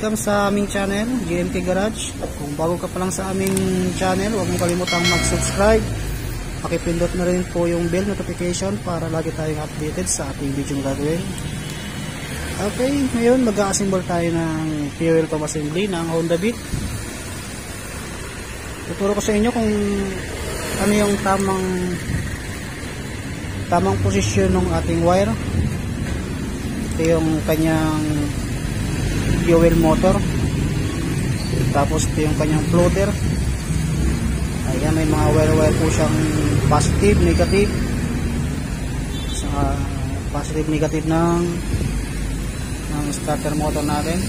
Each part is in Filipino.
welcome sa aming channel, GMK Garage. Kung bago ka pa lang sa aming channel, huwag mong kalimutang mag-subscribe. Pakipindot na rin po yung bell notification para lagi tayong updated sa ating video na gagawin. Okay, ngayon mag-assemble tayo ng fuel pump assembly ng Honda Beat. Tuturo ko sa inyo kung ano yung tamang tamang posisyon ng ating wire. Ito yung kanyang fuel motor. Tapos ito yung kanyang floater. Ayan, may mga wire-wire po siyang positive, negative. Sa positive, negative ng ng starter motor natin.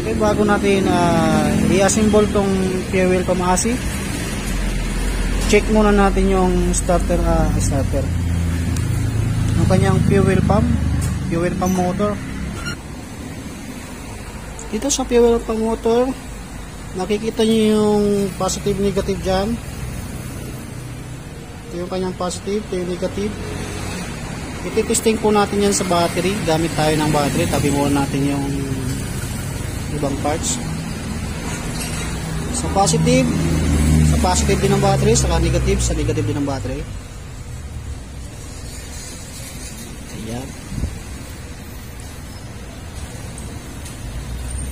Okay, bago natin uh, i-assemble tong fuel pamasi, check muna natin yung starter, uh, starter. Yung kanyang fuel pump, fuel pump motor. Dito sa fuel pump motor, nakikita niyo yung positive negative dyan. Ito yung kanyang positive, ito yung negative. Ititesting po natin yan sa battery. Gamit tayo ng battery. Tabi muna natin yung ibang parts. Sa positive, sa positive din ng battery, sa negative, sa negative din ng battery. Ayan.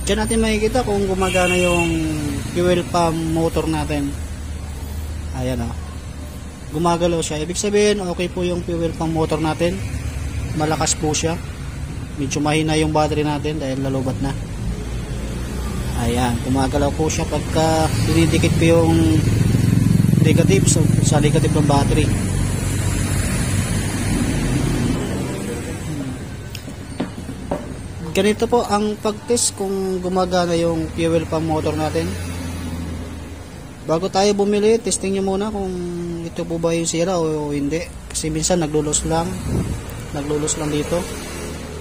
Diyan natin makikita kung gumagana yung fuel pump motor natin. Ayan o. Oh gumagalaw siya. Ibig sabihin, okay po yung fuel pump motor natin. Malakas po siya. Medyo mahina yung battery natin dahil lalubat na. Ayan, gumagalaw po siya pagka dinidikit po yung negative so, sa negative ng battery. Ganito po ang pag-test kung gumagana yung fuel pump motor natin. Bago tayo bumili, testing nyo muna kung ito po ba yung sira o, hindi. Kasi minsan naglulos lang. Naglulos lang dito.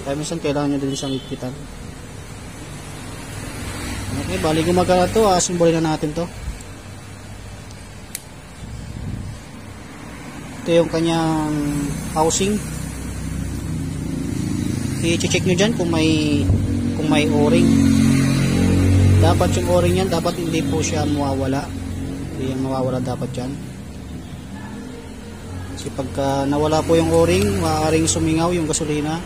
Kaya minsan kailangan nyo din siyang ipitan. Okay, bali gumagana to. Asimbolin na natin to. Ito yung kanyang housing. I-check nyo dyan kung may kung may o-ring. Dapat yung o-ring yan, dapat hindi po siya mawawala. Hindi yung mawawala dapat yan kasi pagka nawala po yung o-ring maaaring sumingaw yung gasolina.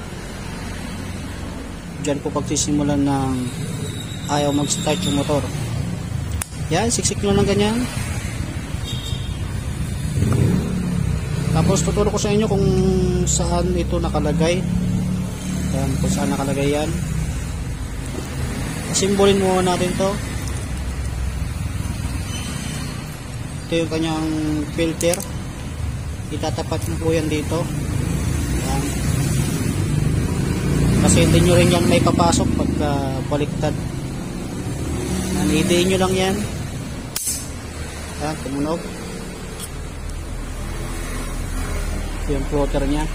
Dyan po pagsisimulan ng ayaw mag start yung motor. Yan siksik nyo ng ganyan. Tapos tuturo ko sa inyo kung saan ito nakalagay yan kung saan nakalagay yan. Simbolin mo natin to. Ito yung kanyang filter. Itatapat mo po yan dito. Yan. kasi hindi nyo rin yan may papasok pagka baliktad. Yan, hidiin nyo lang yan. Yan, tumunog. Yung floater nya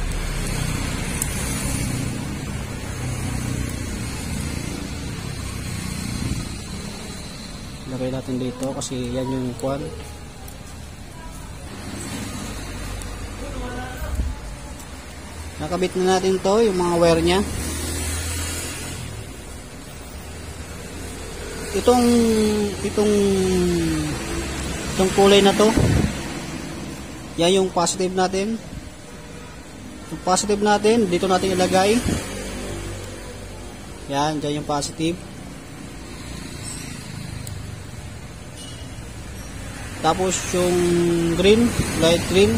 lagay natin dito kasi yan yung kwan. Nakabit na natin to yung mga wire nya itong itong itong kulay na to yan yung positive natin. Yung positive natin dito natin ilagay. Yan dyan yung positive tapos yung green light green.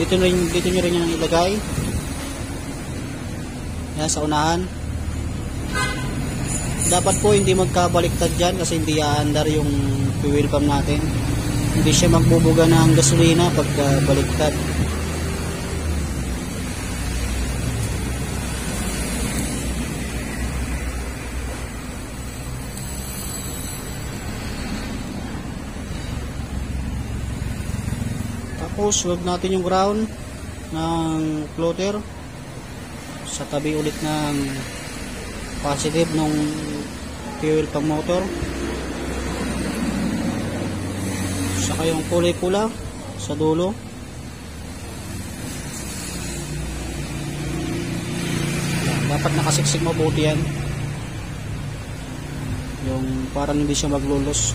Dito rin dito nyo rin yan ilagay. Yan sa unahan. Dapat po hindi magkabaliktad dyan kasi hindi aandar yung fuel pump natin. Hindi siya magbubuga ng gasolina pagka baliktad Tapos, wag natin yung ground ng floater sa tabi ulit ng positive ng fuel pang motor. Saka yung kulay pula sa dulo. Dapat nakasiksik mabuti yan. yung parang hindi siya maglulos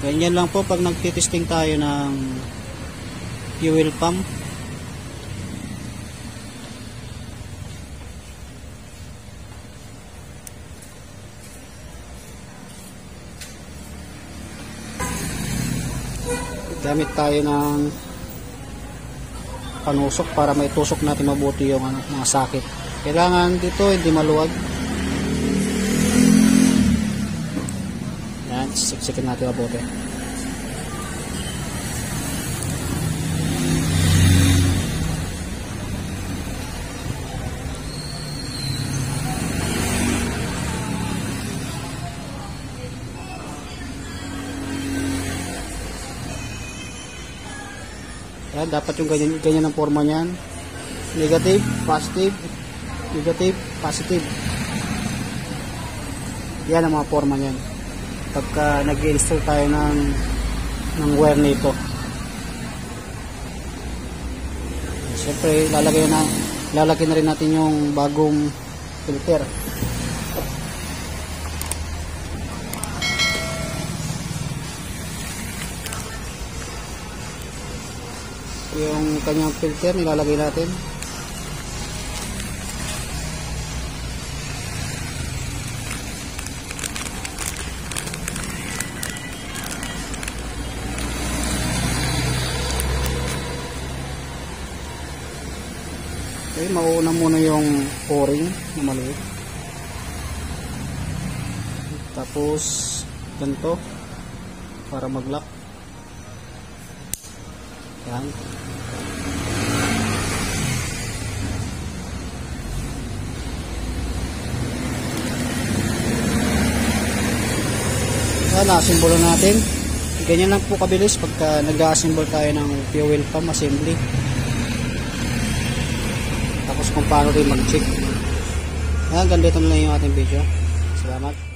ganyan lang po pag nagtitesting tayo ng fuel pump gamit tayo ng panusok para maitusok natin mabuti yung ano, mga sakit. Kailangan dito hindi maluwag. Siksikin natin mabuti. Yan, dapat yung ganyan, ganyan ang forma niyan. Negative, positive, negative, positive. Yan ang mga forma niyan. Pagka nag-install tayo ng ng wire nito. Siyempre, lalagay na lalagay na rin natin yung bagong filter. yung kanyang filter nilalagay natin okay mauuna muna yung o-ring na maliit tapos ganito para mag-lock yan Yan, na-assemble natin. Ganyan lang po kabilis pagka nag-assemble tayo ng fuel pump assembly. Tapos kung paano rin mag-check. Yan, ganito na lang yung ating video. Salamat.